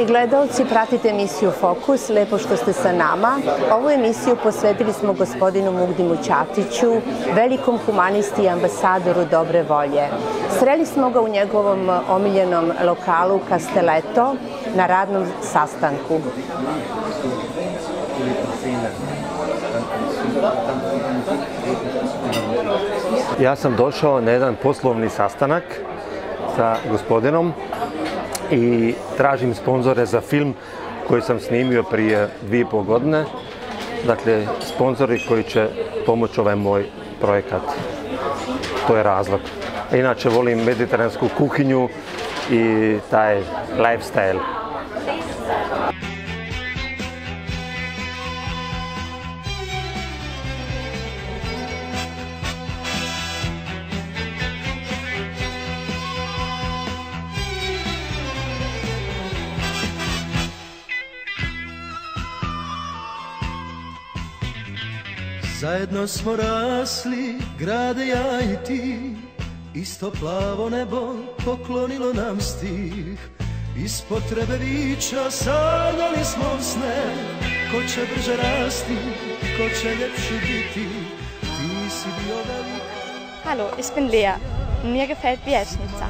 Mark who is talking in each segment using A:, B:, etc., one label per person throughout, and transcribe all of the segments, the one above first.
A: Poštovani gledalci, pratite emisiju Fokus, lepo što ste sa nama. Ovu emisiju posvetili smo gospodinu Mugdimu Ćatiću, velikom humanisti i ambasadoru dobre volje. Sreli smo ga u njegovom omiljenom lokalu Castelletto na radnom sastanku.
B: Ja sam došao na jedan poslovni sastanak sa gospodinom i tražim sponzore za film koji sam snimio prije dvije pol godine. Dakle, sponzori koji će pomoći ovaj moj projekat. To je razlog. Inače, volim mediteransku kuhinju i taj lifestyle.
C: Zajedno smo rasli, grade ja i ti. Isto plavo nebo poklonilo nam stih. Iz potrebe vića sanjali smo sne. Ko će brže rasti, ko će ljepši biti. Ti si bio velik.
D: Hallo, ich bin Lea. Mir gefällt Bielschnitzer.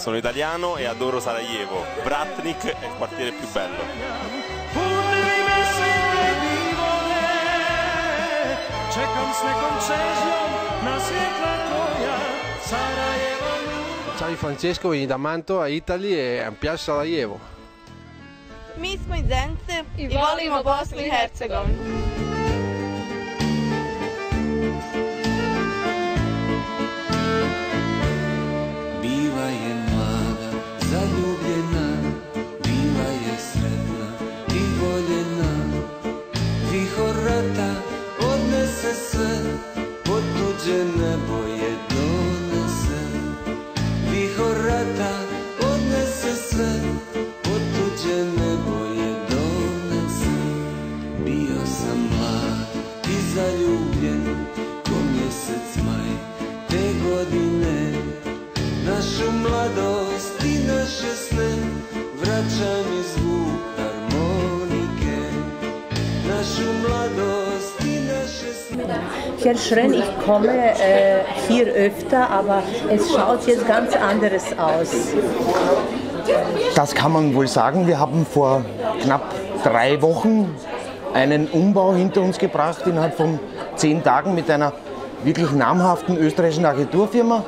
E: Sono italiano e adoro Sarajevo. Bratnik è il quartiere più bello.
F: Ciao Francesco, veni da Manto a Italy e mi piace Sarajevo.
D: Mi smo iz Zence i volimo Bosnu i Hercegovinu.
A: Preko
D: rata odnese sve pod tuđe nebo je nese vihor rata odnese sve pod tuđe nebo je nese bio sam mlad i zaljubljen ko mjesec maj te godine. Našu mladost i naše sne vraćam
A: Schrenn, ich komme äh, hier öfter, aber es schaut jetzt ganz anderes aus.
G: Das kann man wohl sagen. Wir haben vor knapp drei Wochen einen Umbau hinter uns gebracht, innerhalb von zehn Tagen mit einer wirklich namhaften österreichischen Agenturfirma.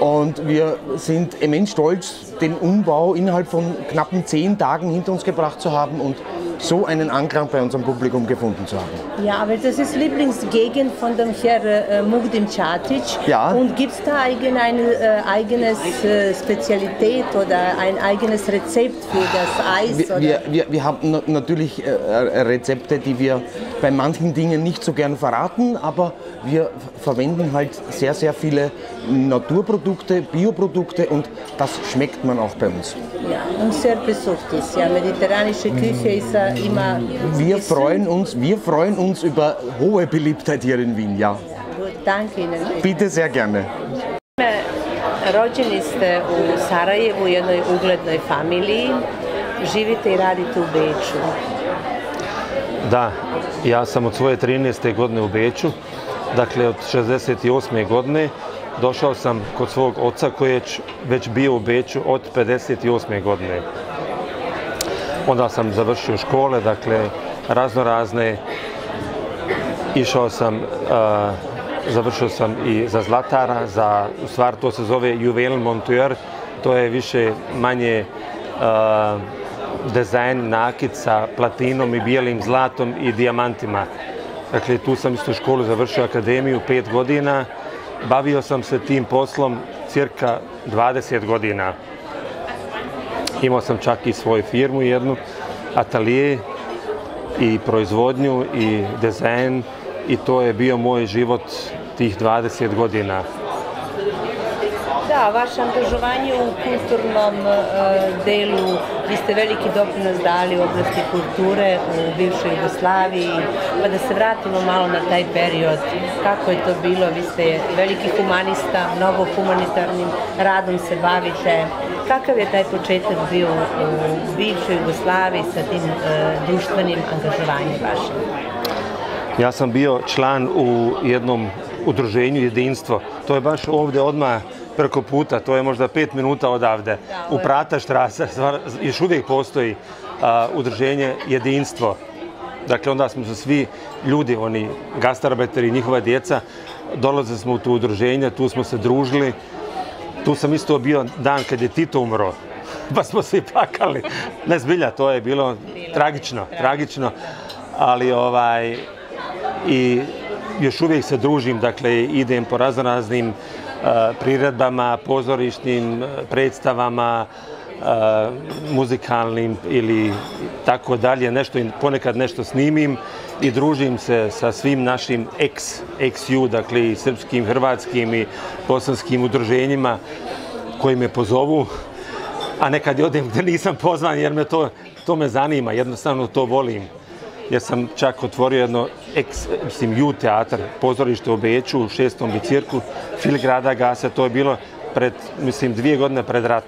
G: Und wir sind immens stolz, den Umbau innerhalb von knappen zehn Tagen hinter uns gebracht zu haben und so einen Anklang bei unserem Publikum gefunden zu haben.
A: Ja, aber das ist Lieblingsgegend von dem Herrn äh, Mugdim Catic.
G: Ja.
A: Und gibt es da eigen, eine äh, eigenes äh, Spezialität oder ein eigenes Rezept für das Eis?
G: Wir, wir, wir, wir, haben natürlich äh, Rezepte, die wir bei manchen Dingen nicht so gern verraten, aber wir verwenden halt sehr, sehr viele Naturprodukte, Bioprodukte und das schmeckt man auch bei uns.
A: Ja, und sehr besucht ist. Ja, mediterranische Küche ist immer.
G: Wir freuen uns, wir freuen uns über hohe Beliebtheit hier in Wien, ja.
A: Gut, danke Ihnen.
G: Bitte sehr gerne.
A: Rođeni ste u Sarajevu, jednoj uglednoj familiji. Živite i radite u Beču.
B: Da, ja sam od svoje 13. godine u Beču. Dakle, od 68. godine došao sam kod svog oca koji je već bio u Beću od 58. godine. Onda sam završio škole, dakle, razno razne. Išao sam, završio sam i za Zlatara, za, u stvari to se zove Juvel Montuer, to je više manje dizajn nakit sa platinom i bijelim zlatom i dijamantima. Dakle, tu sam isto školu završio akademiju, pet godina. Bavio sam se tim poslom cirka 20 godina. Imao sam čak i svoju firmu jednu, atalije i proizvodnju i dizajn i to je bio moj život tih 20 godina.
A: Da, vaše angažovanje u kulturnom uh, delu, vi ste veliki doprinos dali u oblasti kulture u bivšoj Jugoslaviji, pa da se vratimo malo na taj period, kako je to bilo, vi ste veliki humanista, mnogo humanitarnim radom se bavite, kakav je taj početak bio u bivšoj Jugoslaviji sa tim uh, društvenim angažovanjem vašim?
B: Ja sam bio član u jednom udruženju Jedinstvo. To je baš ovdje odmah preko puta, to je možda pet minuta odavde. U Prata štrasa još uvijek postoji a, udruženje Jedinstvo. Dakle, onda smo se svi ljudi, oni gastarbeteri, njihova djeca, dolaze smo u tu udruženje, tu smo se družili. Tu sam isto bio dan kad je Tito umro, pa smo svi plakali. Ne zbilja, to je bilo tragično, tragično. Ali ovaj, i još uvijek se družim, dakle, idem po raznoraznim uh, Eh, priredbama, pozorišnim eh, predstavama, eh, muzikalnim ili tako dalje, nešto, ponekad nešto snimim i družim se sa svim našim ex, ex-ju, dakle, i srpskim, hrvatskim i bosanskim udruženjima koji me pozovu, a nekad odem gdje nisam pozvan jer me to, to me zanima, jednostavno to volim jer sam čak otvorio jedno ex, mislim, ju teatar, pozorište u Beću, u šestom bicirku, Filgrada Gase, to je bilo pred, mislim, dvije godine pred rat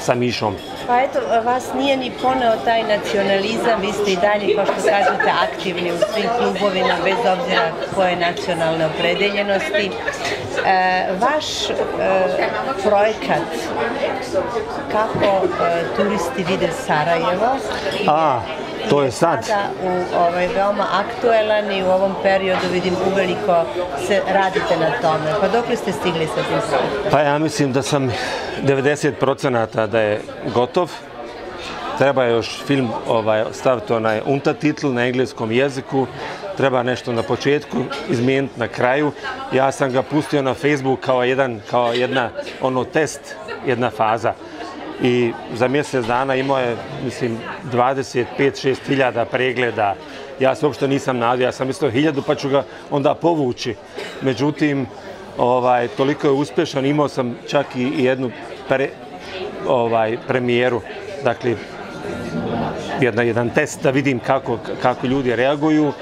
B: sa Mišom.
A: Pa eto, vas nije ni poneo taj nacionalizam, vi ste i dalje, kao što kažete, aktivni u svim klubovima, bez obzira koje nacionalne opredeljenosti. E, vaš e, projekat, kako e, turisti vide Sarajevo,
B: A, to je sad.
A: Sada u ovaj, veoma aktuelan i u ovom periodu vidim uveliko se radite na tome. Pa dok li ste stigli sa tim projektom?
B: Pa ja mislim da sam 90% da je gotov. Treba još film ovaj, staviti onaj untertitl na engleskom jeziku. Treba nešto na početku izmijeniti na kraju. Ja sam ga pustio na Facebook kao jedan kao jedna ono test, jedna faza i za mjesec dana imao je, mislim, 25-6 hiljada pregleda. Ja se uopšte nisam nadio, ja sam mislio hiljadu pa ću ga onda povući. Međutim, ovaj, toliko je uspješan, imao sam čak i jednu pre, ovaj, premijeru, dakle, jedna, jedan test da vidim kako, kako ljudi reaguju,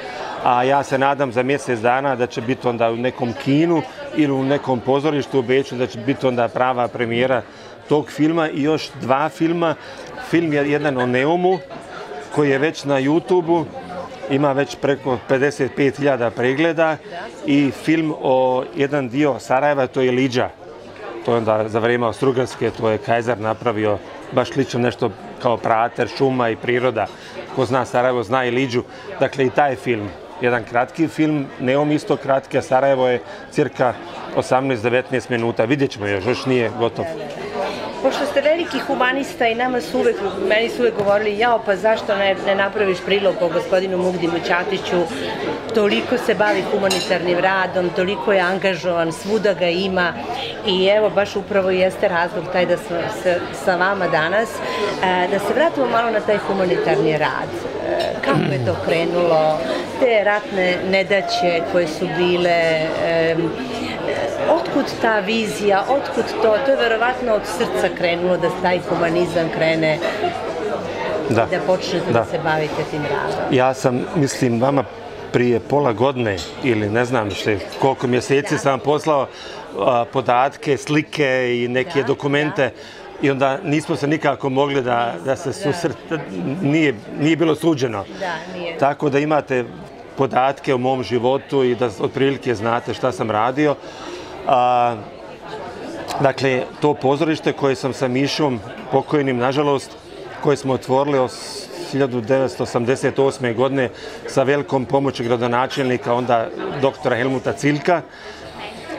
B: a ja se nadam za mjesec dana da će biti onda u nekom kinu ili u nekom pozorištu u Beću, da će biti onda prava premijera tog filma i još dva filma. Film je jedan o Neumu, koji je već na YouTube-u, ima već preko 55.000 pregleda i film o jedan dio Sarajeva, to je Liđa. To je onda za vrijeme Ostrugarske, to je Kajzar napravio baš slično nešto kao prater, šuma i priroda. Ko zna Sarajevo, zna i Liđu. Dakle, i taj film, jedan kratki film, Neom isto kratki, a Sarajevo je cirka 18-19 minuta. Vidjet ćemo još, još nije gotov
A: pošto ste veliki humanista i nama su uvek, meni su uvek govorili, jao, pa zašto ne, ne napraviš prilog o gospodinu Mugdinu Ćatiću, toliko se bavi humanitarnim radom, toliko je angažovan, svuda ga ima. I evo, baš upravo jeste razlog taj da sam se, sa vama danas, e, da se vratimo malo na taj humanitarni rad. E, kako je to krenulo, te ratne nedaće koje su bile, e, otkud ta vizija, otkud to? To je verovatno od srca krenulo da taj humanizam krene da, da počnete da. da se bavite tim radom.
B: Ja sam, mislim, vama prije pola godine ili ne znam što koliko mjeseci da. sam poslao a, podatke, slike i neke da, dokumente da. i onda nismo se nikako mogli da, da se susret, nije, nije bilo suđeno. Da, nije. Tako da imate podatke o mom životu i da otprilike znate šta sam radio. A, dakle, to pozorište koje sam sa Mišom pokojnim, nažalost, koje smo otvorili od 1988. godine sa velikom pomoći gradonačelnika, onda doktora Helmuta Ciljka,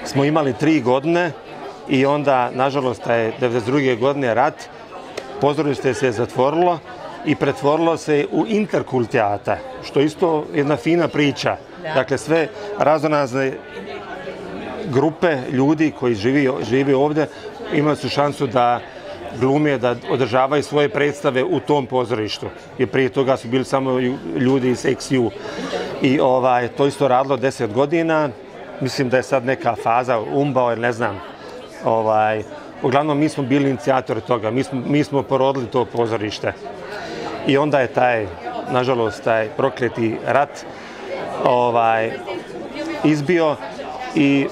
B: smo imali tri godine i onda, nažalost, je 1992. godine rat, pozorište se je zatvorilo i pretvorilo se u interkult teata, što isto jedna fina priča. Dakle, sve razonazne grupe ljudi koji živi, živi ovdje imali su šansu da glume, da održavaju svoje predstave u tom pozorištu. I prije toga su bili samo ljudi iz XU. I ovaj, to isto radilo deset godina. Mislim da je sad neka faza umbao, jer ne znam, Ovaj, uglavnom, mi smo bili inicijatori toga, mi smo, mi smo porodili to pozorište. I onda je taj, nažalost, taj prokleti rat ovaj, izbio i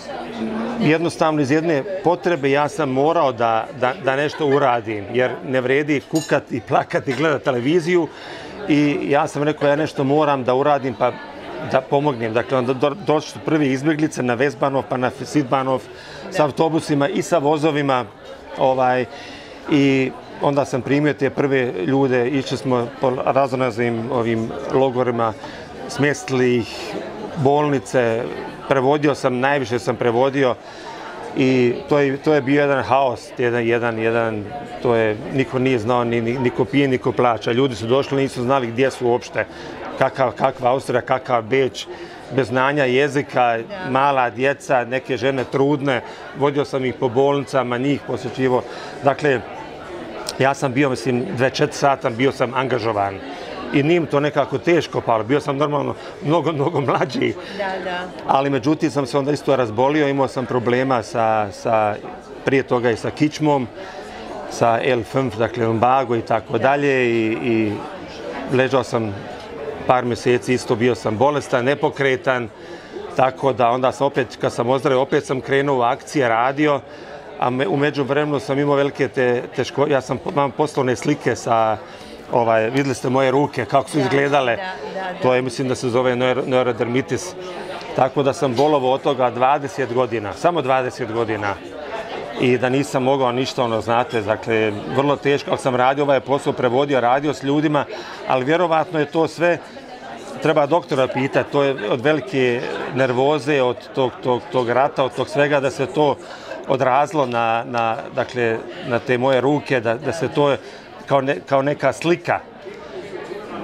B: jednostavno iz jedne potrebe ja sam morao da, da, da nešto uradim, jer ne vredi kukat i plakat i gledat televiziju i ja sam rekao ja nešto moram da uradim pa da pomognem. Dakle, onda do, došli su prvi izbjeglice na Vesbanov pa na Sidbanov sa autobusima i sa vozovima ovaj, i onda sam primio te prve ljude, išli smo po razonaznim ovim logorima, smjestili ih, bolnice, prevodio sam, najviše sam prevodio i to je, to je bio jedan haos, jedan, jedan, jedan, to je, niko nije znao, ni, ni, niko pije, niko plaća. Ljudi su došli, nisu znali gdje su uopšte, kakav, kakva Austrija, kakav Beč, bez znanja jezika, mala djeca, neke žene trudne, vodio sam ih po bolnicama, njih posjećivo. Dakle, ja sam bio, mislim, dve četiri sata, bio sam angažovan i nim to nekako teško palo. Bio sam normalno mnogo, mnogo mlađi. Da, da. Ali međutim sam se onda isto razbolio, imao sam problema sa, sa prije toga i sa kičmom, sa L5, dakle lumbago i tako dalje i, i ležao sam par mjeseci, isto bio sam bolestan, nepokretan, tako da onda sam opet, kad sam ozdravio, opet sam krenuo u akcije, radio, a me, umeđu vremenu sam imao velike te, teško, ja sam, imam poslovne slike sa ovaj, videli ste moje ruke, kako su izgledale. Da, da, da. To je, mislim da se zove neurodermitis. Tako da sam bolovo od toga 20 godina, samo 20 godina. I da nisam mogao ništa, ono, znate, dakle, vrlo teško, ali sam radio ovaj posao, prevodio, radio s ljudima, ali vjerovatno je to sve, treba doktora pitati, to je od velike nervoze, od tog, tog, tog rata, od tog svega, da se to odrazlo na, na, dakle, na te moje ruke, da, da se to kao, ne, kao neka slika.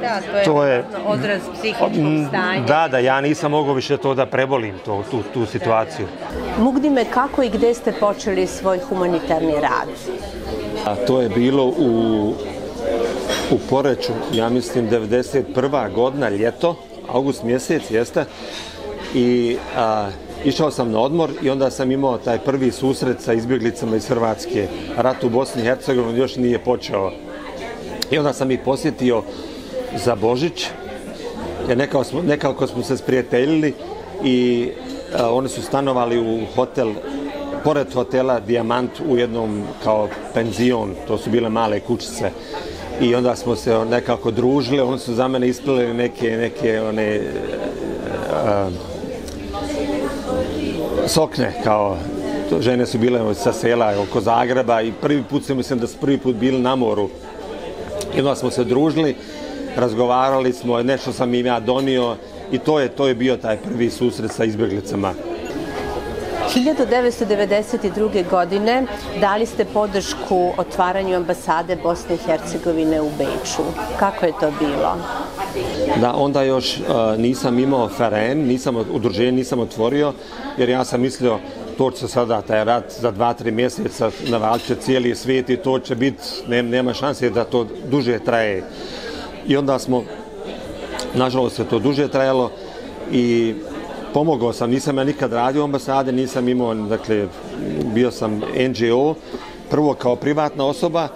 A: Da, to je, to je odraz psihičkog stanja.
B: Da, da, ja nisam mogao više to da prebolim, to, tu, tu situaciju.
A: Mugdi me, kako i gde ste počeli svoj humanitarni rad?
B: A to je bilo u, u Poreću, ja mislim, 91. godina, ljeto, august mjesec, jeste. I a, išao sam na odmor i onda sam imao taj prvi susret sa izbjeglicama iz Hrvatske. Rat u Bosni i Hercegovini još nije počeo. I onda sam ih posjetio za Božić, jer nekako smo, nekako smo se sprijateljili i a, oni su stanovali u hotel, pored hotela Diamant u jednom kao penzion, to su bile male kućice. I onda smo se nekako družili, oni su za mene isplili neke, neke one, a, sokne, kao žene su bile sa sela oko Zagreba i prvi put se mislim da su prvi put bili na moru. I onda smo se družili, razgovarali smo, nešto sam im ja donio i to je to je bio taj prvi susret sa izbjeglicama.
A: 1992. godine dali ste podršku otvaranju ambasade Bosne i Hercegovine u Beču. Kako je to bilo?
B: Da, onda još uh, nisam imao feren, nisam udruženje, nisam otvorio, jer ja sam mislio to će sada taj rat za dva, tri mjeseca navalče cijeli svijet i to će biti, ne, nema šanse da to duže traje. I onda smo, nažalost se to duže trajalo i pomogao sam, nisam ja nikad radio u ambasade, nisam imao, dakle, bio sam NGO, prvo kao privatna osoba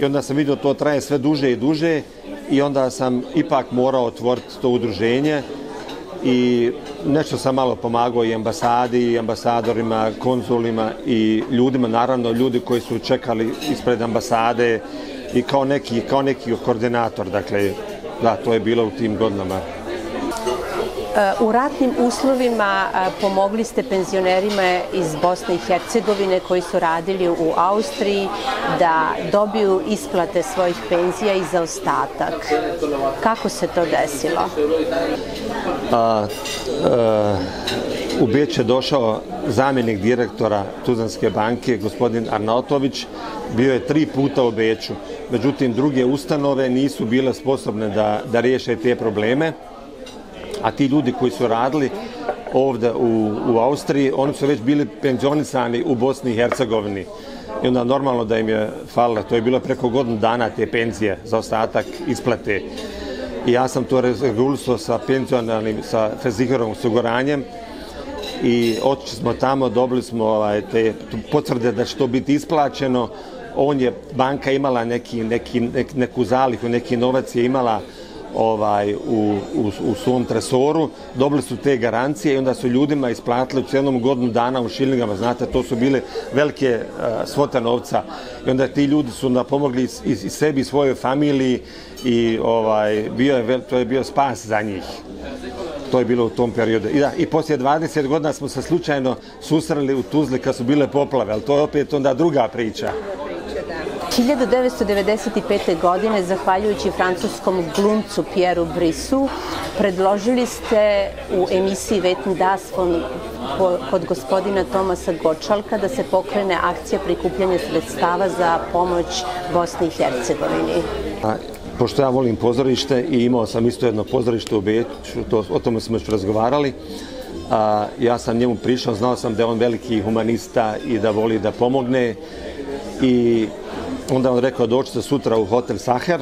B: i onda sam vidio to traje sve duže i duže i onda sam ipak morao otvoriti to udruženje i nešto sam malo pomagao i ambasadi, i ambasadorima, konzulima i ljudima, naravno ljudi koji su čekali ispred ambasade i kao neki, kao neki koordinator, dakle, da, to je bilo u tim godinama.
A: E, u ratnim uslovima e, pomogli ste penzionerima iz Bosne i Hercegovine koji su radili u Austriji da dobiju isplate svojih penzija i za ostatak. Kako se to desilo?
B: A, a, u Beč je došao zamjenik direktora Tuzanske banke, gospodin Arnautović, bio je tri puta u Beču. Međutim, druge ustanove nisu bile sposobne da, da riješe te probleme a ti ljudi koji su radili ovdje u, u Austriji, oni su već bili penzionisani u Bosni i Hercegovini. I onda normalno da im je falilo, to je bilo preko godinu dana te penzije za ostatak isplate. I ja sam to regulisao sa pensionalnim, sa Fezigerom osiguranjem i otišli smo tamo, dobili smo ovaj, te potvrde da će to biti isplaćeno. On je, banka imala neki, neki, nek, neku zalihu, neki novac je imala ovaj u, u, u svom tresoru, dobili su te garancije i onda su ljudima isplatili u cijelom godinu dana u šilingama, znate, to su bile velike uh, svote novca i onda ti ljudi su onda pomogli i, i, i sebi i svojoj familiji i ovaj bio je to je bio spas za njih. To je bilo u tom periodu. I da, i poslije 20 godina smo se slučajno susreli u Tuzli kad su bile poplave, ali to je opet onda druga priča.
A: 1995. godine, zahvaljujući francuskom glumcu Pierreu Brisu, predložili ste u emisiji Vetni Das von, kod gospodina Tomasa Gočalka da se pokrene akcija prikupljanja sredstava za pomoć Bosni i Hercegovini.
B: Pa, pošto ja volim pozorište i imao sam isto jedno pozorište u Beću, to, o tome smo još razgovarali, a, ja sam njemu prišao, znao sam da je on veliki humanista i da voli da pomogne i onda on rekao dođite sutra u hotel Saher.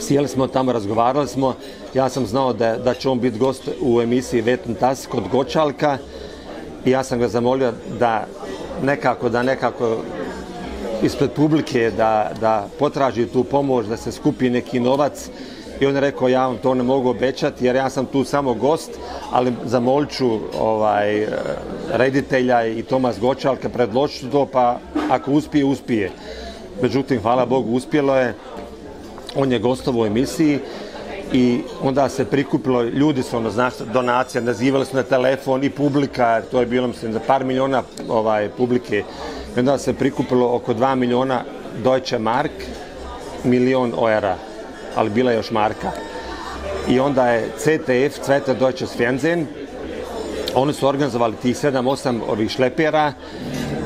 B: Sjeli smo tamo, razgovarali smo. Ja sam znao da, da će on biti gost u emisiji Vetn Tas kod Gočalka i ja sam ga zamolio da nekako, da nekako ispred publike da, da potraži tu pomoć, da se skupi neki novac i on je rekao ja vam to ne mogu obećati jer ja sam tu samo gost, ali zamolću ovaj, reditelja i Tomas Gočalka predložiti to pa ako uspije, uspije međutim, hvala Bogu, uspjelo je. On je gostovo u emisiji i onda se prikupilo, ljudi su ono, znaš, donacija, nazivali su na telefon i publika, to je bilo, mislim, za par miliona ovaj, publike. I onda se prikupilo oko 2 miliona Deutsche Mark, milion OERA, ali bila je još marka. I onda je CTF, Cvete Deutsche Fernsehen, oni su organizovali tih 7-8 ovih šlepera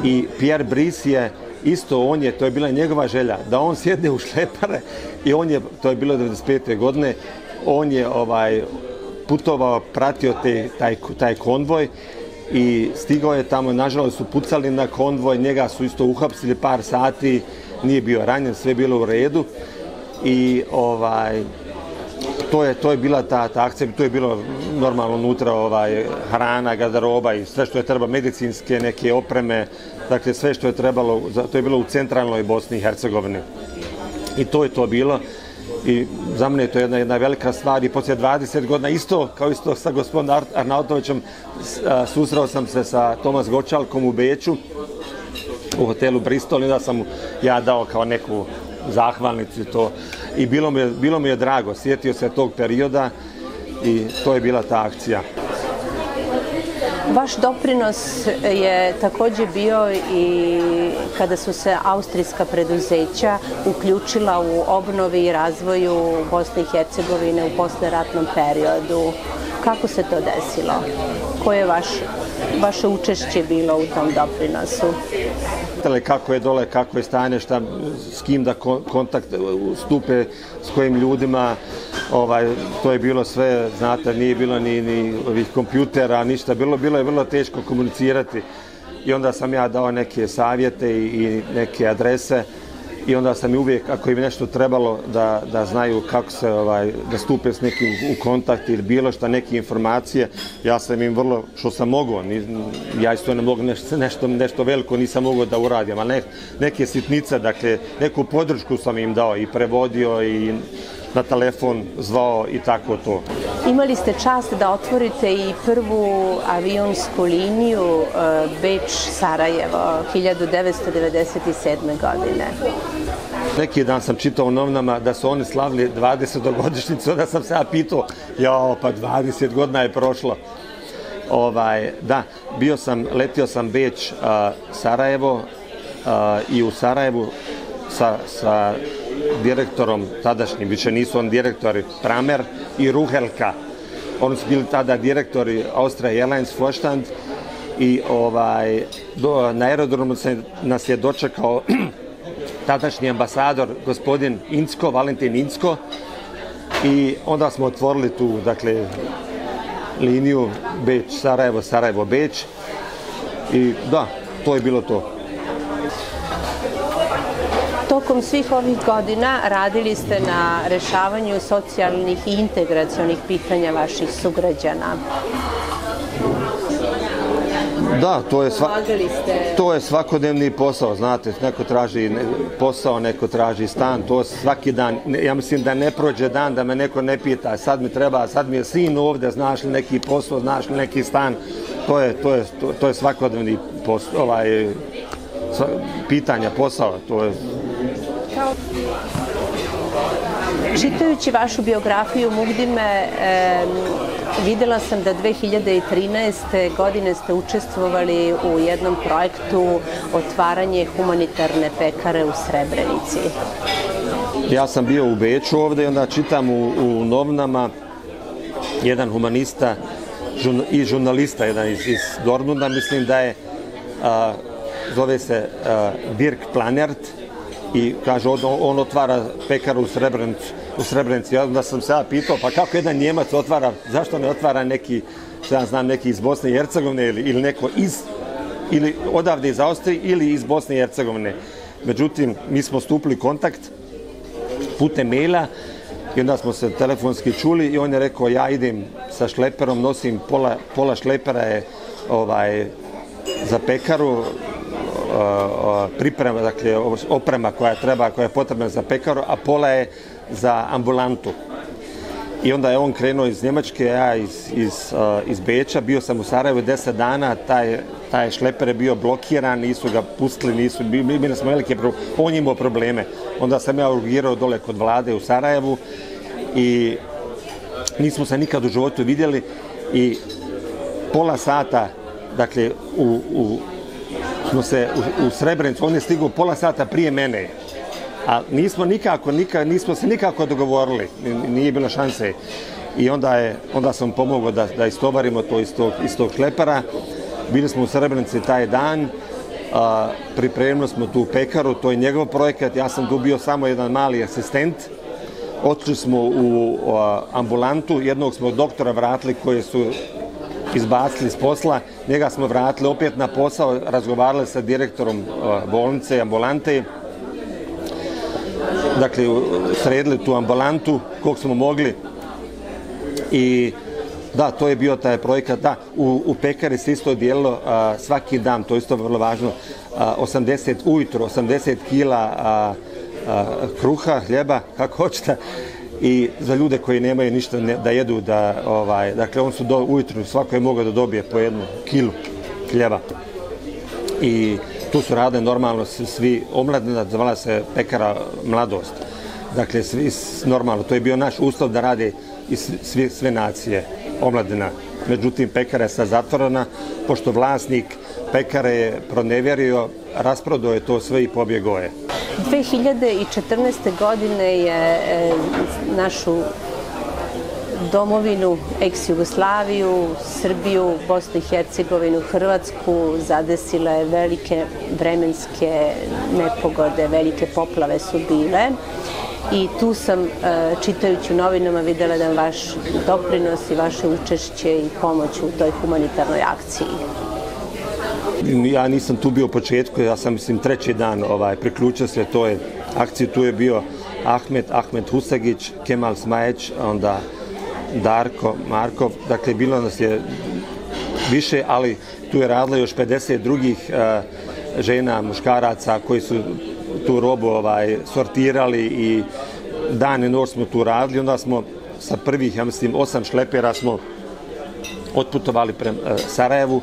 B: i Pierre Brice je isto on je, to je bila njegova želja, da on sjedne u šlepare i on je, to je bilo 95. godine, on je ovaj putovao, pratio te, taj, taj konvoj i stigao je tamo, nažalost su pucali na konvoj, njega su isto uhapsili par sati, nije bio ranjen, sve bilo u redu i ovaj to je to je bila ta ta akcija, to je bilo normalno unutra ovaj hrana, garderoba i sve što je treba medicinske neke opreme, dakle sve što je trebalo, to je bilo u centralnoj Bosni i Hercegovini. I to je to bilo i za mene je to jedna, jedna velika stvar i poslije 20 godina isto, kao isto sa gospodinom Arnautovićem, susreo sam se sa Tomas Gočalkom u Beću u hotelu Bristol i da sam mu ja dao kao neku zahvalnicu to i bilo mi, je, bilo mi je drago, sjetio se tog perioda i to je bila ta akcija.
A: Vaš doprinos je također bio i kada su se austrijska preduzeća uključila u obnovi i razvoju Bosne i Hercegovine u posleratnom periodu. Kako se to desilo? Koje je vaš, vaše učešće bilo u tom doprinosu?
B: Kako je dole, kako je stanje, šta, s kim da kontakt e, stupe, s kojim ljudima, ovaj, to je bilo sve, znate, nije bilo ni, ni ovih kompjutera, ništa, bilo, bilo je vrlo teško komunicirati. I onda sam ja dao neke savjete i, i neke adrese i onda sam uvijek, ako im nešto trebalo da, da znaju kako se ovaj, da stupe s nekim u kontakt ili bilo šta, neke informacije, ja sam im vrlo, što sam mogao, ni, ja isto ne mogu nešto, nešto, nešto veliko nisam mogao da uradim, ali ne, neke sitnice, dakle, neku podršku sam im dao i prevodio i na telefon zvao i tako to.
A: Imali ste čast da otvorite i prvu avionsku liniju uh, Beč-Sarajevo 1997. godine.
B: Neki dan sam čitao u novinama da su oni slavili 20. godišnicu, da sam se ja pitao, ja, pa 20 godina je prošlo. Ovaj, da, bio sam, letio sam Beč, uh, Sarajevo uh, i u Sarajevu sa, sa direktorom tadašnjim, više nisu on direktori, Pramer i Ruhelka. Oni su bili tada direktori Austria Airlines Vorstand i ovaj, do, na aerodromu se, nas je dočekao tadašnji ambasador, gospodin Incko, Valentin Incko, i onda smo otvorili tu, dakle, liniju Beč, Sarajevo, Sarajevo, Beč, i da, to je bilo to.
A: Tokom svih ovih godina radili ste na rešavanju socijalnih i integracijonih pitanja vaših sugrađana.
B: Da, to je, sva, to je svakodnevni posao, znate, neko traži posao, neko traži stan, to svaki dan, ja mislim da ne prođe dan da me neko ne pita, sad mi treba, sad mi je sin ovde, znaš li neki posao, znaš li neki stan, to je, to je, to, to je svakodnevni posao, ovaj, pitanja, posao, to je
A: Čitajući vašu biografiju Mugdime, e, videla sam da 2013. godine ste učestvovali u jednom projektu otvaranje humanitarne pekare u Srebrenici.
B: Ja sam bio u Beču ovde i onda čitam u, u novnama jedan humanista žurn, i žurnalista, jedan iz, iz Dortmunda, mislim da je, a, zove se a, Dirk Planert i kaže on, on otvara pekaru u Srebrenicu, u Srebrenici. Ja, onda sam se ja pitao, pa kako jedan Njemac otvara, zašto ne otvara neki, što ja znam, neki iz Bosne i Hercegovine ili, ili neko iz ili odavde iz Austrije ili iz Bosne i Hercegovine. Međutim, mi smo stupili u kontakt putem maila i onda smo se telefonski čuli i on je rekao ja idem sa šleperom, nosim pola, pola šlepera je ovaj, za pekaru, priprema, dakle oprema koja treba, koja je potrebna za pekaru, a pola je za ambulantu. I onda je on krenuo iz Njemačke, ja iz, iz, iz Beča, bio sam u Sarajevu 10 dana, taj, taj šleper je bio blokiran, nisu ga pustili, nisu, bili, mi smo velike probleme, on imao probleme. Onda sam ja urgirao dole kod vlade u Sarajevu i nismo se nikad u životu vidjeli i pola sata, dakle, u, u, smo se u, u Srebrenicu, on je stigao pola sata prije mene, a nismo nikako, nikako, nismo se nikako dogovorili, nije bilo šanse. I onda, je, onda sam pomogao da, da istovarimo to iz tog, iz tog šlepara. Bili smo u Srebrenici taj dan, a, pripremili smo tu pekaru, to je njegov projekat, ja sam tu bio samo jedan mali asistent. Otišli smo u a, ambulantu, jednog smo doktora vratili koji su izbacili iz posla, njega smo vratili opet na posao, razgovarali sa direktorom e, bolnice i ambulante, dakle, u- sredili tu ambulantu koliko smo mogli. I da, to je bio taj projekat, da, u, u pekari se isto dijelilo a, svaki dan, to je isto vrlo važno, e, a, 80 ujutro, 80 kila a, a, kruha, hljeba, kako hoćete, i za ljude koji nemaju ništa ne, da jedu, da, ovaj, dakle, on su do, ujutro, svako je mogao da dobije po jednu kilu hljeba i tu su radili normalno svi- omladina, zvala se pekara mladost. Dakle, svi, normalno, to je bio naš uslov da rade i svi, sve nacije, omladina. Međutim, pekara je sad zatvorena, pošto vlasnik pekare je pronevjerio, rasprodao je to sve i pobjegao je.
A: 2014. godine je e, našu domovinu, ex-Jugoslaviju, Srbiju, Bosnu i Hercegovinu, Hrvatsku zadesila je velike vremenske nepogode, velike poplave su bile. I tu sam, e, čitajući u novinama, videla da vaš doprinos i vaše učešće i pomoć u toj humanitarnoj akciji.
B: Ja nisam tu bio u početku, ja sam mislim treći dan ovaj priključio se to je akciju, tu je bio Ahmet, Ahmet Husagić, Kemal Smajeć, onda Darko, Markov, dakle bilo nas je više, ali tu je radilo još 50 drugih uh, žena, muškaraca koji su tu robu ovaj sortirali i dan i noć smo tu radili, onda smo sa prvih, ja mislim, osam šlepera smo otputovali prema e, Sarajevu,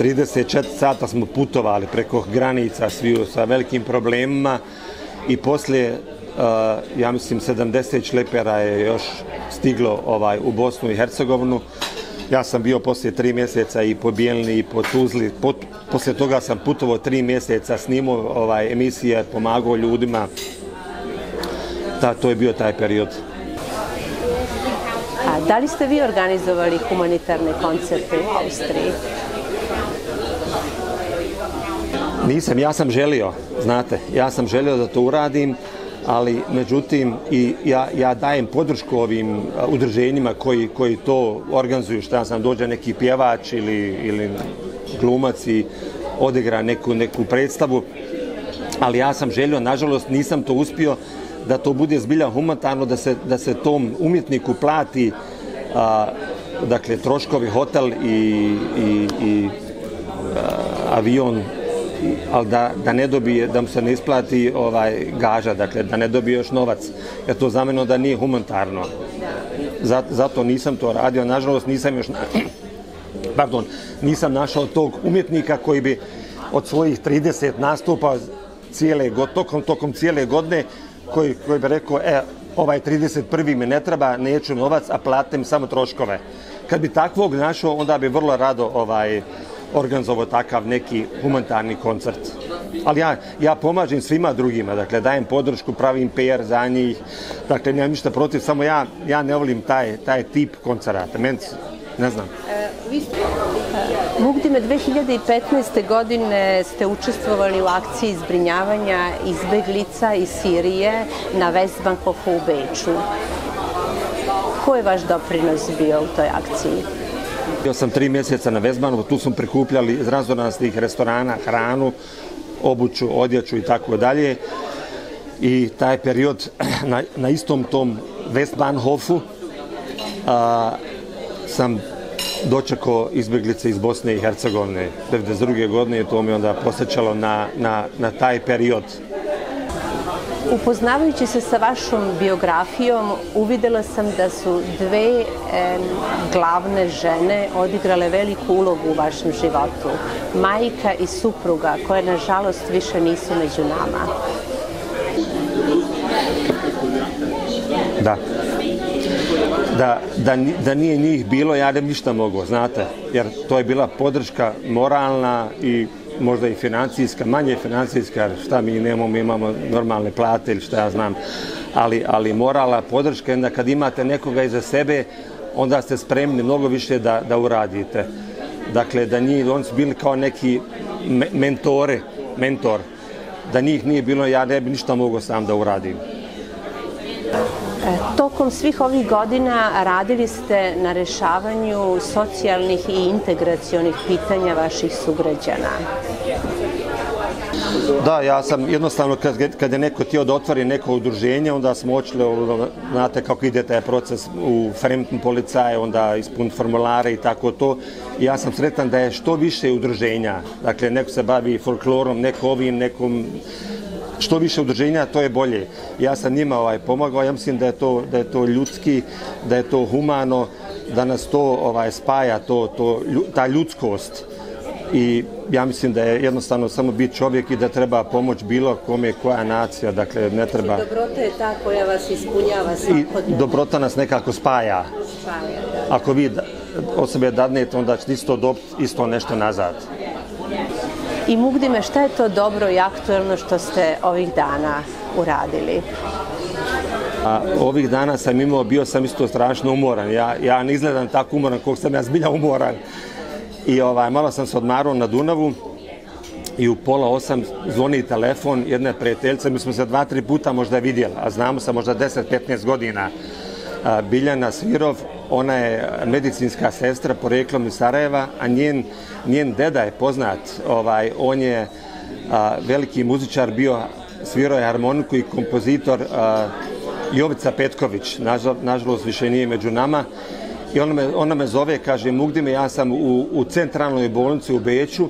B: 34 sata smo putovali preko granica svi sa velikim problemima i poslije uh, ja mislim 70 šlepera je još stiglo ovaj u Bosnu i Hercegovinu. Ja sam bio poslije tri mjeseca i po Bijelni i po Tuzli. Pot, poslije toga sam putovao tri mjeseca, snimao ovaj, emisije, pomagao ljudima. Da, to je bio taj period.
A: A da li ste vi organizovali humanitarne koncerte u Austriji?
B: Nisam, ja sam želio, znate, ja sam želio da to uradim, ali međutim i ja, ja dajem podršku ovim udruženjima koji, koji to organizuju, šta ja sam dođe neki pjevač ili, ili glumac i odigra neku, neku predstavu, ali ja sam želio, nažalost nisam to uspio da to bude zbilja humanitarno, da se, da se tom umjetniku plati a, dakle troškovi hotel i, i, i avion ali da, da ne dobije, da mu se ne isplati ovaj gaža, dakle da ne dobije još novac. Jer to za mene da nije humanitarno. Zato, zato nisam to radio. Nažalost nisam još pardon, nisam našao tog umjetnika koji bi od svojih 30 nastupa cijele, tokom, tokom cijele godine koji, koji bi rekao, e, ovaj 31. mi ne treba, neću novac, a platim samo troškove. Kad bi takvog našao, onda bi vrlo rado ovaj, organizovao takav neki humanitarni koncert. Ali ja, ja pomažem svima drugima, dakle dajem podršku, pravim PR za njih, dakle nemam ništa protiv, samo ja, ja ne volim taj, taj tip koncerata. Men, ne znam.
A: E, vi ste, e, Mugdime, 2015. godine ste učestvovali u akciji zbrinjavanja izbeglica iz Sirije na Westbankofu u Beču. Ko je vaš doprinos bio u toj akciji?
B: Bio sam tri mjeseca na Vezmanu, tu smo prikupljali iz razonastih restorana hranu, obuću, odjeću i tako dalje. I taj period na, na istom tom Westbahnhofu a, sam dočekao izbjeglice iz Bosne i Hercegovine 1992. godine i to mi onda posjećalo na, na, na taj period.
A: Upoznavajući se sa vašom biografijom, uvidela sam da su dve e, glavne žene odigrale veliku ulogu u vašem životu. Majka i supruga, koje nažalost više nisu među nama.
B: Da. Da, da, da nije njih bilo, ja ne bi ništa mogo, znate. Jer to je bila podrška moralna i možda i financijska, manje financijska, šta mi nemamo, mi imamo normalne plate ili šta ja znam, ali, ali morala podrška onda da kad imate nekoga iza sebe, onda ste spremni mnogo više da, da uradite. Dakle, da njih, oni su bili kao neki me, mentore, mentor, da njih nije bilo, ja ne bi ništa mogao sam da uradim.
A: E, tokom svih ovih godina radili ste na rešavanju socijalnih i integracionih pitanja vaših sugrađana.
B: Da, ja sam jednostavno kad, kad je neko tio da otvori neko udruženje, onda smo očili, znate kako ide taj proces u Fremden policaje, onda ispun formulare i tako to. I ja sam sretan da je što više udruženja, dakle neko se bavi folklorom, neko ovim, nekom što više udruženja, to je bolje. Ja sam njima ovaj, pomagao, ja mislim da je, to, da je to ljudski, da je to humano, da nas to ovaj spaja, to, to, ta ljudskost. I ja mislim da je jednostavno samo biti čovjek i da treba pomoć bilo kome, koja nacija, dakle ne treba...
A: I dobrota je ta koja vas ispunjava svakodnevno.
B: I dobrota nas nekako spaja. Spaja, da. Ako vi osobe dadnete, onda ćete isto dobiti isto nešto nazad.
A: I Mugdime, šta je to dobro i aktuelno što ste ovih dana uradili?
B: A, ovih dana sam imao, bio sam isto strašno umoran. Ja, ja ne izgledam tako umoran kog sam ja zbilja umoran. I ovaj, malo sam se odmarao na Dunavu i u pola osam zvoni telefon jedne prijateljice. Mi smo se dva, tri puta možda vidjeli, a znamo se možda 10-15 godina. Biljana Svirov, ona je medicinska sestra poreklom iz Sarajeva, a njen, njen deda je poznat, ovaj, on je a, veliki muzičar bio, svirao je harmoniku i kompozitor a, Jovica Petković, nažalost više nije među nama, i ona me, ona me zove, kaže, Mugdime, ja sam u, u centralnoj bolnici u Beću,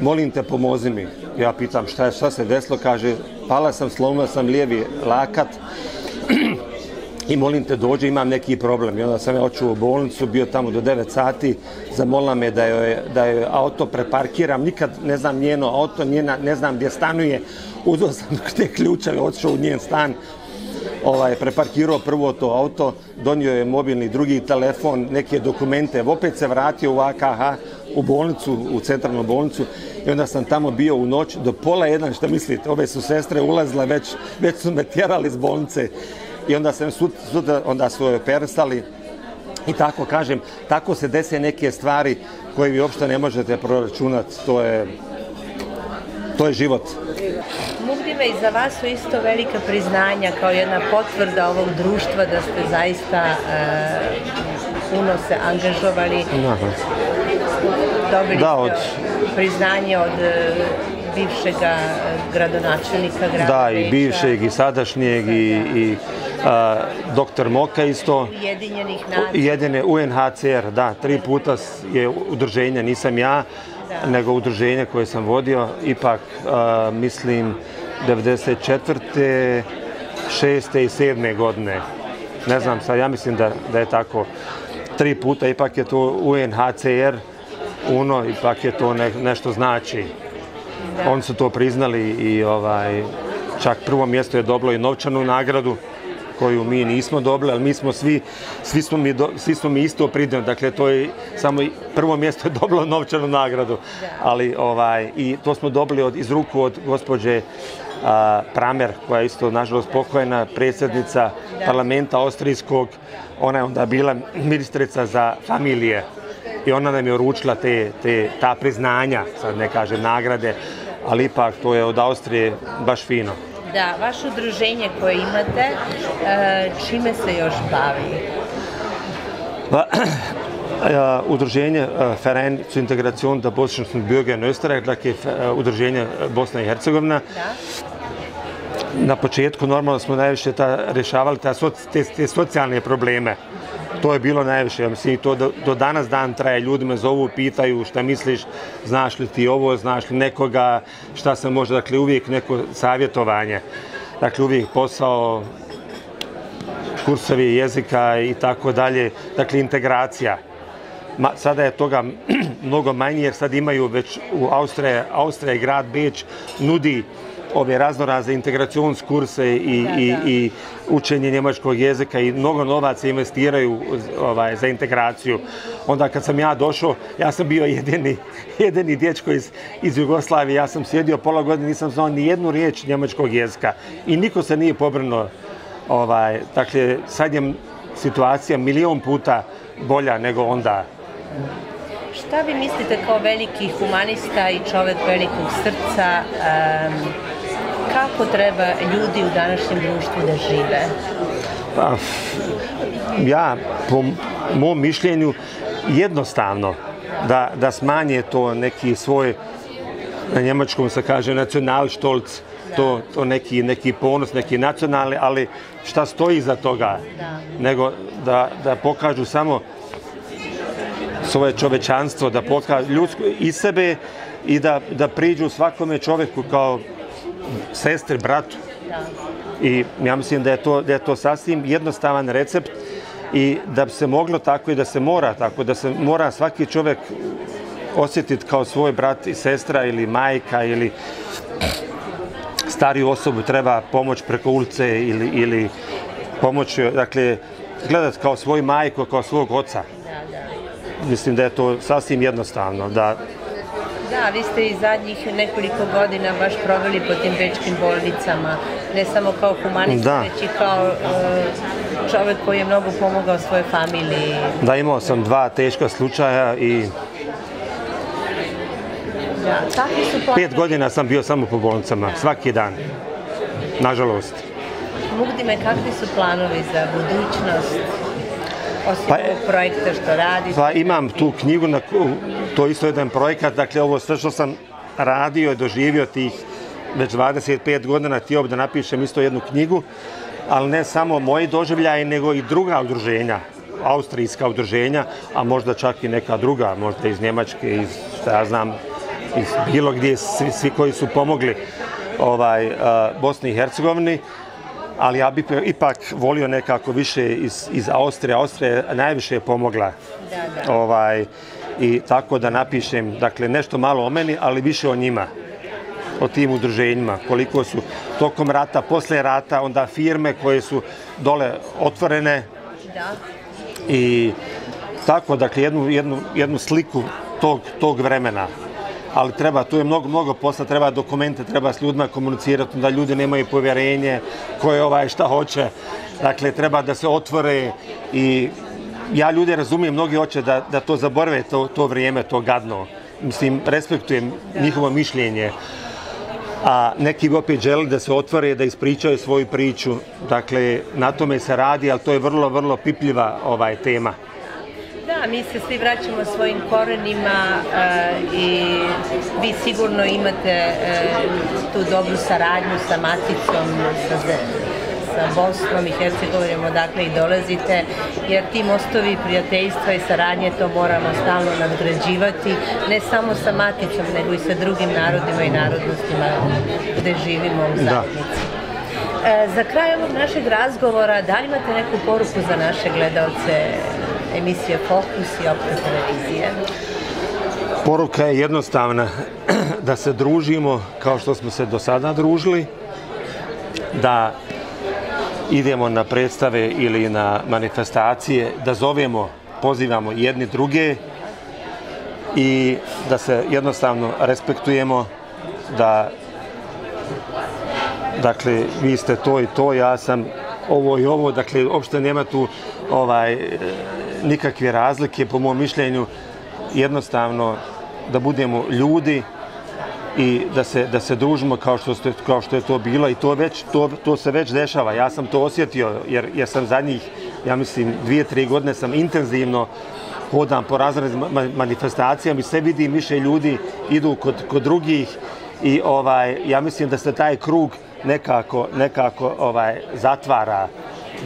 B: molim te, pomozi mi. Ja pitam šta je, šta se desilo, kaže, pala sam, slomila sam lijevi lakat, i molim te dođe, imam neki problem. I onda sam ja očuo u bolnicu, bio tamo do 9 sati, zamolila me da joj, da joj auto preparkiram, nikad ne znam njeno auto, njena, ne znam gdje stanuje, uzao sam te ključeve, otišao u njen stan, ovaj, preparkirao prvo to auto, donio je mobilni drugi telefon, neke dokumente, opet se vratio u AKH, u bolnicu, u centralnu bolnicu. I onda sam tamo bio u noć do pola jedan, što mislite, ove su sestre ulazile, već, već su me tjerali iz bolnice i onda sud, sud, onda su operisali i tako kažem, tako se dese neke stvari koje vi uopšte ne možete proračunati, to je to je život.
A: Mugdime i za vas su isto velika priznanja kao jedna potvrda ovog društva da ste zaista uh, puno se angažovali. Aha. Dobili da, od... priznanje od uh, bivšeg gradonačelnika grada
B: Da, i bivšeg i sadašnjeg i, i doktor Moka isto.
A: Jedinjenih nacija.
B: Jedine UNHCR, da, tri puta je udruženje, nisam ja. nego udruženje koje sam vodio. Ipak, a, mislim, 94. 6. i 7. godine. Ne znam, sad ja mislim da, da je tako tri puta, ipak je to UNHCR, UNO, ipak je to ne, nešto znači. Oni su to priznali i ovaj, čak prvo mjesto je dobilo i novčanu nagradu koju mi nismo dobili, ali mi smo svi, svi smo mi, do, svi smo mi isto pridjeli. Dakle, to je samo prvo mjesto je dobilo novčanu nagradu. Ali, ovaj, i to smo dobili od, iz ruku od gospođe a, Pramer, koja je isto, nažalost, pokojena predsjednica parlamenta austrijskog. Ona je onda bila ministrica za familije i ona nam je uručila te, te, ta priznanja, sad ne kaže nagrade, ali ipak to je od Austrije baš fino.
H: Da, vaše udruženje koje imate, e, čime se još bavi?
B: Pa, e, udruženje e, Verein zu Integration der bosnischen Bürger in Österreich, dakle udruženje Bosna i Hercegovina. Da. Na početku normalno smo najviše ta, rješavali ta, te, te socijalne probleme to je bilo najviše. Ja mislim, to do, do danas dan traje. Ljudi me zovu, pitaju šta misliš, znaš li ti ovo, znaš li nekoga, šta se može, dakle, uvijek neko savjetovanje. Dakle, uvijek posao, kursovi jezika i tako dalje. Dakle, integracija. Ma, sada je toga mnogo manje, jer sad imaju već u Austrije, Austrije grad Beč nudi ove raznorazne integracijons kurse i, da, i, da. i učenje njemačkog jezika i mnogo novaca investiraju ovaj, za integraciju. Onda kad sam ja došao, ja sam bio jedini, jedini dječko iz, iz Jugoslavije, ja sam sjedio pola godine, nisam znao ni jednu riječ njemačkog jezika i niko se nije pobrnuo. Ovaj, dakle, sad je situacija milion puta bolja nego onda.
H: Šta vi mislite kao veliki humanista i čovjek velikog srca, um, kako treba ljudi u današnjem društvu da žive?
B: Pa, ja, po mom mišljenju, jednostavno da, da smanje to neki svoj, na njemačkom se kaže, nacionalštolc, to, to neki, neki ponos, neki nacionalni, ali šta stoji za toga? Da. Nego da, da pokažu samo svoje čovečanstvo, da pokažu ljudsko i sebe i da, da priđu svakome čoveku kao sestri, bratu. I ja mislim da je, to, da je to sasvim jednostavan recept i da bi se moglo tako i da se mora tako, da se mora svaki čovjek osjetiti kao svoj brat i sestra ili majka ili stariju osobu treba pomoć preko ulice ili, ili pomoć, dakle, gledati kao svoj majku, kao svog oca. Mislim da je to sasvim jednostavno, da
H: Da, vi ste i zadnjih nekoliko godina baš proveli po tim bečkim bolnicama, ne samo kao humanista, da. već i kao uh, čovjek koji je mnogo pomogao svojoj familiji.
B: Da, imao sam dva teška slučaja i
H: da. su planovi?
B: Pet godina sam bio samo po bolnicama, da. svaki dan, nažalost.
H: Mugdi me, kakvi su planovi za budućnost? Osim pa, ovog projekta što radi?
B: Pa imam tu knjigu, na, to isto jedan projekat, dakle ovo sve što sam radio i doživio tih već 25 godina, ti da napišem isto jednu knjigu, ali ne samo moji doživljaje, nego i druga udruženja, austrijska udruženja, a možda čak i neka druga, možda iz Njemačke, iz, što ja znam, iz bilo gdje, svi, svi koji su pomogli ovaj, uh, Bosni i Hercegovini ali ja bih ipak volio nekako više iz, iz Austrije. Austrija najviše je pomogla. Da, da. Ovaj, I tako da napišem, dakle, nešto malo o meni, ali više o njima o tim udruženjima, koliko su tokom rata, posle rata, onda firme koje su dole otvorene. Da. I tako, dakle, jednu, jednu, jednu sliku tog, tog vremena ali treba, tu je mnogo, mnogo posla, treba dokumente, treba s ljudima komunicirati, da ljudi nemaju povjerenje, ko je ovaj, šta hoće. Dakle, treba da se otvore i ja ljude razumijem, mnogi hoće da, da to zaborave, to, to vrijeme, to gadno. Mislim, respektujem njihovo mišljenje. A neki bi opet želi da se otvore, da ispričaju svoju priču. Dakle, na tome se radi, ali to je vrlo, vrlo pipljiva ovaj tema.
H: Da, mi se svi vraćamo svojim korenima uh, i vi sigurno imate uh, tu dobru saradnju sa maticom, sa
A: sa Bosnom i Hercegovinom odakle i dolazite, jer ti mostovi prijateljstva i saradnje to moramo stalno nadgrađivati, ne samo sa maticom, nego i sa drugim narodima i narodnostima gde živimo u zajednici. E, za kraj ovog našeg razgovora, da li imate neku poruku za naše gledalce emisije Fokus i Opta televizije?
B: Poruka je jednostavna, da se družimo kao što smo se do sada družili, da idemo na predstave ili na manifestacije, da zovemo, pozivamo jedni druge i da se jednostavno respektujemo, da dakle, vi ste to i to, ja sam ovo i ovo, dakle, uopšte nema tu ovaj, nikakve razlike, po mom mišljenju, jednostavno da budemo ljudi i da se, da se družimo kao što, ste, kao što je to bilo i to, već, to, to se već dešava. Ja sam to osjetio jer, jer sam zadnjih, ja mislim, dvije, tri godine sam intenzivno hodam po razrednim manifestacijama i sve vidim više ljudi idu kod, kod drugih i ovaj, ja mislim da se taj krug nekako, nekako ovaj, zatvara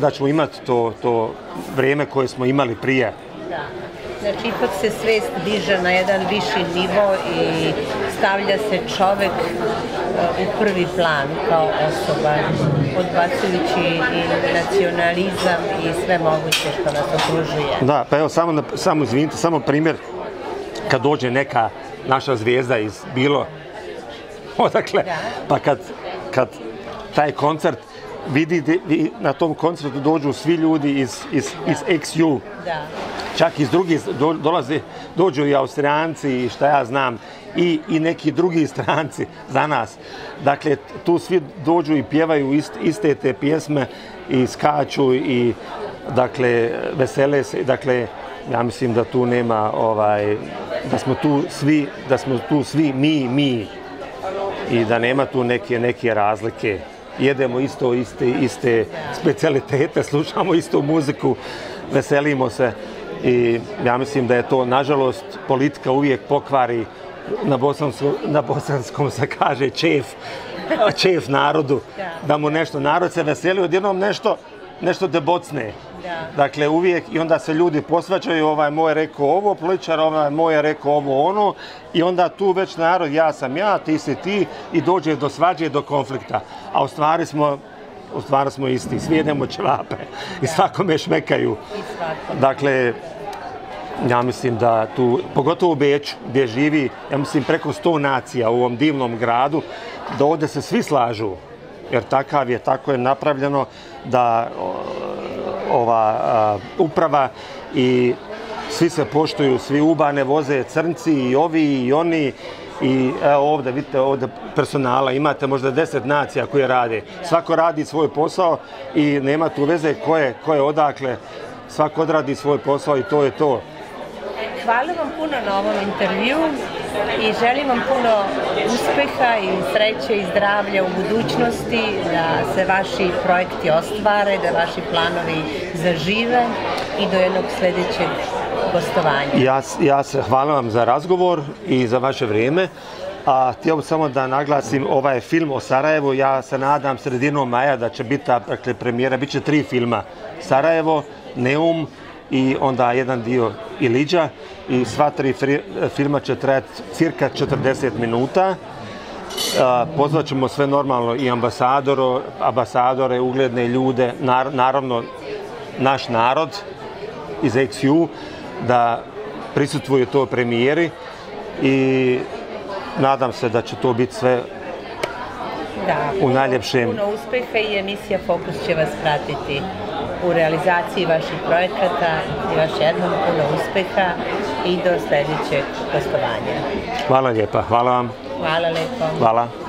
B: da ćemo imati to, to vrijeme koje smo imali prije.
A: Da. Znači, ipak se svest diže na jedan viši nivo i stavlja se čovek uh, u prvi plan kao osoba, odbacujući i nacionalizam i sve moguće što nas okružuje.
B: Da, pa evo, samo, samo izvinite, samo primjer, kad dođe neka naša zvijezda iz bilo, odakle, pa kad, kad taj koncert vidi, vi, na tom koncertu dođu svi ljudi iz, iz, iz XU. Da čak iz drugih do, dolaze, dođu i Austrijanci i šta ja znam, i, i neki drugi stranci za nas. Dakle, tu svi dođu i pjevaju ist, iste te pjesme i skaču i dakle, vesele se. Dakle, ja mislim da tu nema ovaj, da smo tu svi, da smo tu svi mi, mi i da nema tu neke, neke razlike. Jedemo isto, iste, iste specialitete, slušamo istu muziku, veselimo se. I ja mislim da je to, nažalost, politika uvijek pokvari na bosanskom, na bosanskom se kaže čef, čef narodu, da mu nešto, narod se veseli, odjednom nešto, nešto debocne. Da. Dakle, uvijek, i onda se ljudi posvaćaju, ovaj moj rekao ovo, pličar, ovaj moj rekao ovo ono, i onda tu već narod, ja sam ja, ti si ti, i dođe do svađe, do konflikta. A u stvari smo, u stvari smo isti, svi jedemo ćevape i svakome šmekaju. Dakle, ja mislim da tu, pogotovo u Beću, gdje živi, ja mislim, preko sto nacija u ovom divnom gradu, da ovdje se svi slažu, jer takav je, tako je napravljeno da ova a, uprava i svi se poštuju, svi ubane voze crnci i ovi i oni i evo ovdje, vidite ovdje personala, imate možda deset nacija koje rade. Svako radi svoj posao i nema tu veze ko je, ko je odakle, svako odradi svoj posao i to je to.
A: Hvala vam puno na ovom intervju i želim vam puno uspeha i sreće i zdravlja u budućnosti, da se vaši projekti ostvare, da vaši planovi zažive i do jednog sljedećeg gostovanja.
B: Ja, ja se hvala vam za razgovor i za vaše vrijeme. A htio bih samo da naglasim ovaj film o Sarajevu. Ja se nadam sredinom maja da će biti dakle, premijera. Biće tri filma. Sarajevo, Neum i onda jedan dio Iliđa. I sva tri filma će trajati cirka 40 minuta. Pozvat ćemo sve normalno i ambasadoro, ambasadore, ugledne ljude, naravno naš narod iz XU da prisutvuje to premijeri i nadam se da će to biti sve da, u najljepšem.
A: Puno uspeha i emisija Fokus će vas pratiti u realizaciji vaših projekata i vaš jednom puno uspeha i do sljedećeg gostovanja.
B: Hvala lijepa, hvala vam.
A: Hvala lijepo.
B: Hvala.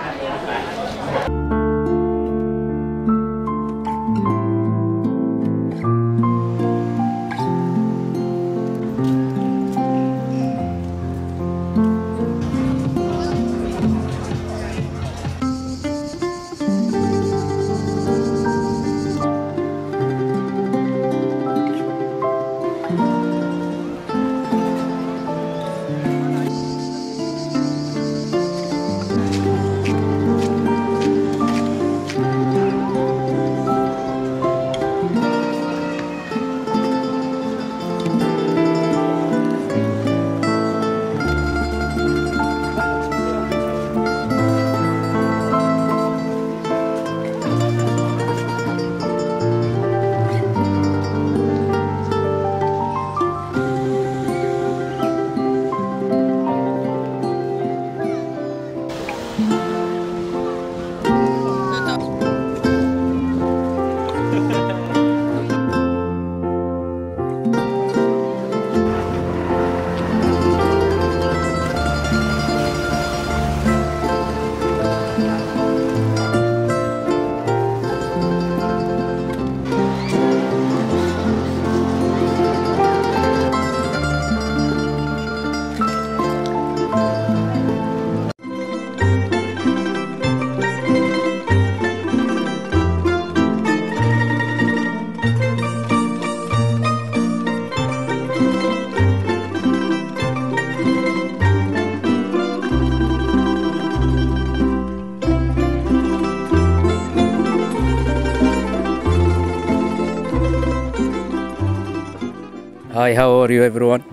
I: Hi, how are you everyone?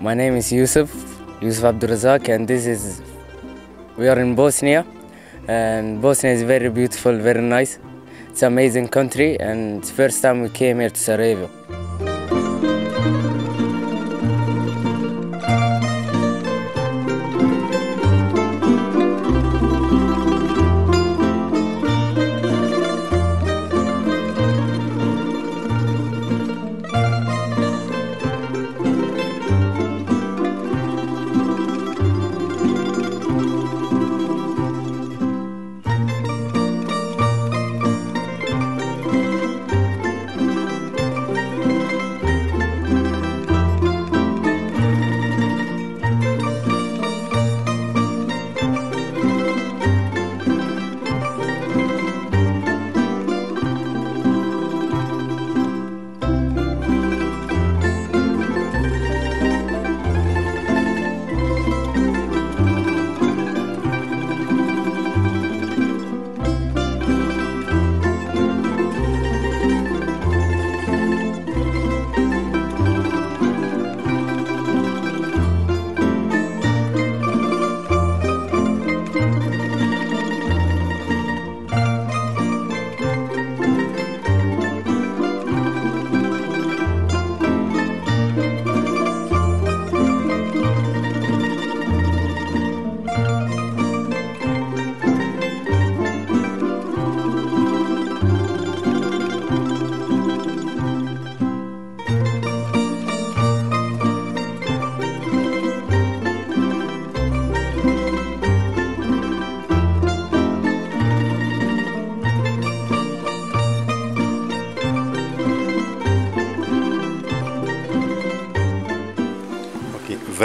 I: My name is Yusuf, Yusuf Abdurazak, and this is, we are in Bosnia, and Bosnia is very beautiful, very nice. It's an amazing country, and first time we came here to Sarajevo.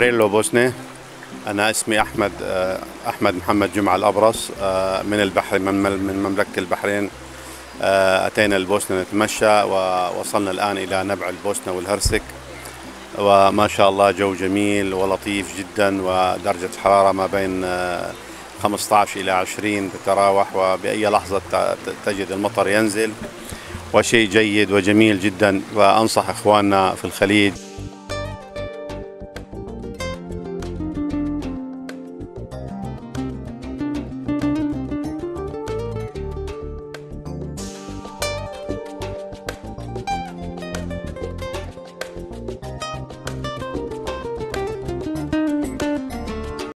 J: فريلو بوسنة أنا اسمي أحمد أحمد محمد جمعة الأبرص من البحر من مملكة البحرين. أتينا البوسنة نتمشى ووصلنا الآن إلى نبع البوسنة والهرسك. وما شاء الله جو جميل ولطيف جدا ودرجة حرارة ما بين 15 إلى 20 تتراوح وبأي لحظة تجد المطر ينزل. وشيء جيد وجميل جدا وأنصح إخواننا في الخليج.